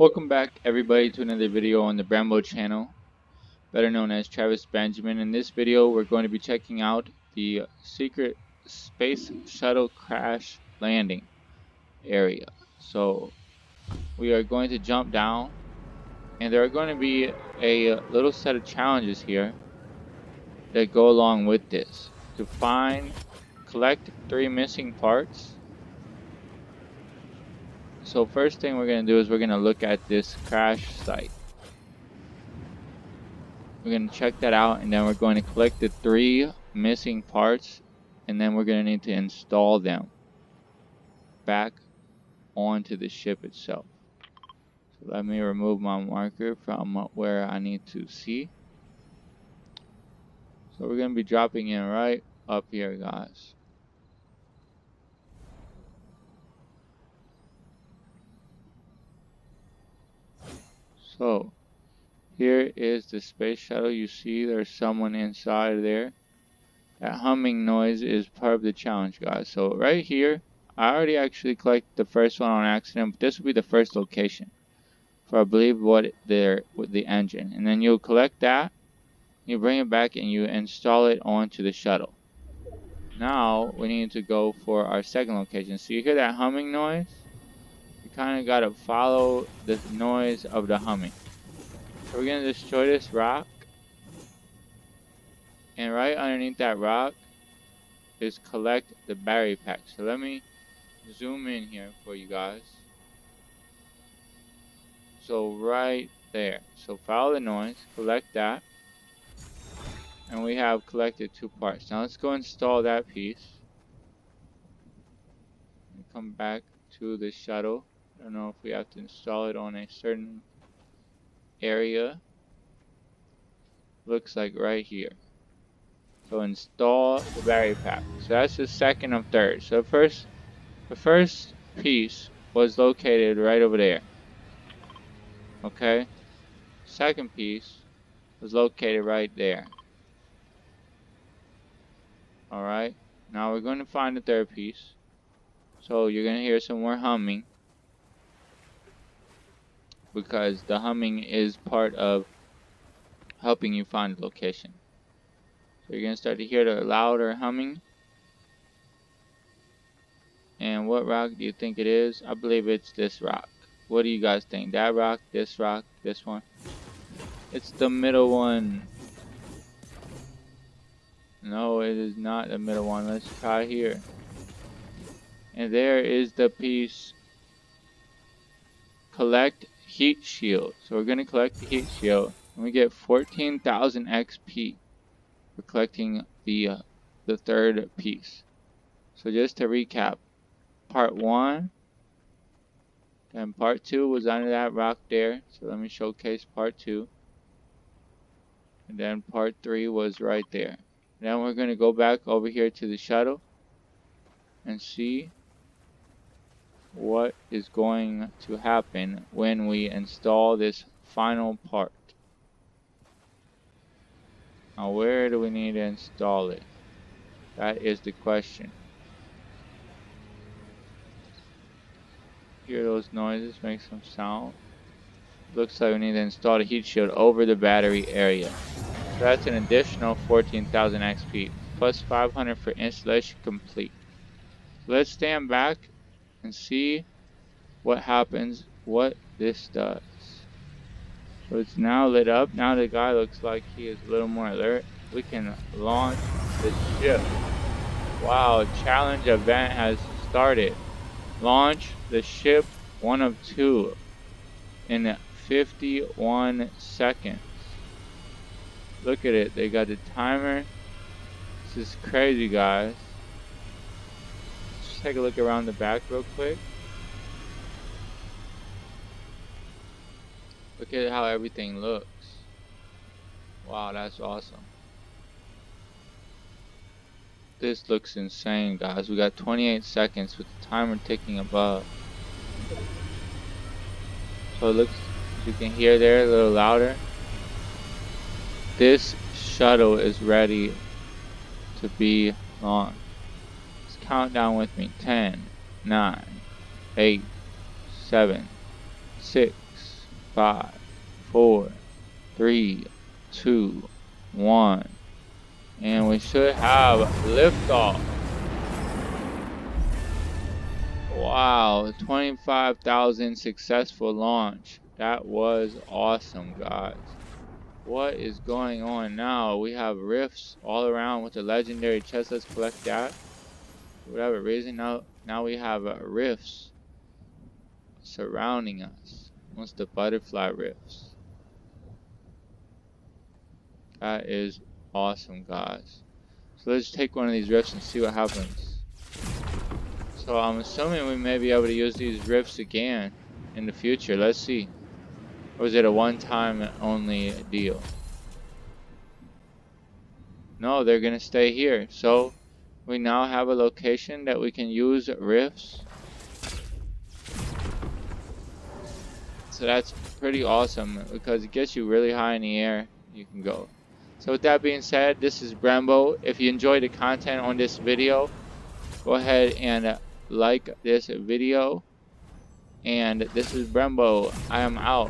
Welcome back everybody to another video on the Brambo channel, better known as Travis Benjamin. In this video we're going to be checking out the secret space shuttle crash landing area. So we are going to jump down and there are going to be a little set of challenges here that go along with this. To find, collect three missing parts so first thing we're going to do is we're going to look at this crash site. We're going to check that out and then we're going to collect the three missing parts and then we're going to need to install them back onto the ship itself. So let me remove my marker from where I need to see. So we're going to be dropping in right up here guys. So, here is the space shuttle. You see there's someone inside there. That humming noise is part of the challenge, guys. So right here, I already actually collected the first one on accident, but this will be the first location for I believe what there with the engine. And then you'll collect that, you bring it back and you install it onto the shuttle. Now we need to go for our second location. So you hear that humming noise? Kind of got to follow the noise of the humming. So we're going to destroy this rock. And right underneath that rock is collect the battery pack. So let me zoom in here for you guys. So right there. So follow the noise, collect that. And we have collected two parts. Now let's go install that piece. And come back to the shuttle. I don't know if we have to install it on a certain area. Looks like right here. So install the battery pack. So that's the second and third. So first, the first piece was located right over there. Okay. Second piece was located right there. Alright. Now we're going to find the third piece. So you're going to hear some more humming because the humming is part of helping you find the location. So you're going to start to hear the louder humming. And what rock do you think it is? I believe it's this rock. What do you guys think? That rock, this rock, this one? It's the middle one. No, it is not the middle one. Let's try here. And there is the piece. Collect heat shield. So we're going to collect the heat shield. And we get 14,000 XP for collecting the, uh, the third piece. So just to recap, part 1 and part 2 was under that rock there. So let me showcase part 2. And then part 3 was right there. Then we're going to go back over here to the shuttle and see what is going to happen when we install this final part. Now where do we need to install it? That is the question. Hear those noises, make some sound. Looks like we need to install the heat shield over the battery area. So that's an additional 14,000 XP, plus 500 for installation complete. Let's stand back and see what happens, what this does. So it's now lit up. Now the guy looks like he is a little more alert. We can launch the ship. Wow, challenge event has started. Launch the ship one of two in 51 seconds. Look at it. They got the timer. This is crazy, guys take a look around the back real quick. Look at how everything looks. Wow, that's awesome. This looks insane, guys. We got 28 seconds with the timer ticking above. So it looks, you can hear there a little louder. This shuttle is ready to be launched count down with me. 10, 9, 8, 7, 6, five, four, three, two, one. And we should have liftoff. Wow, 25,000 successful launch. That was awesome, guys. What is going on now? We have rifts all around with the legendary chest. Let's collect that. Whatever reason, now, now we have uh, rifts surrounding us. What's the butterfly rifts? That is awesome, guys. So let's take one of these rifts and see what happens. So I'm assuming we may be able to use these rifts again in the future. Let's see. Or is it a one-time only deal? No, they're going to stay here. So we now have a location that we can use rifts. So that's pretty awesome because it gets you really high in the air. You can go. So with that being said, this is Brembo. If you enjoyed the content on this video, go ahead and like this video. And this is Brembo. I am out.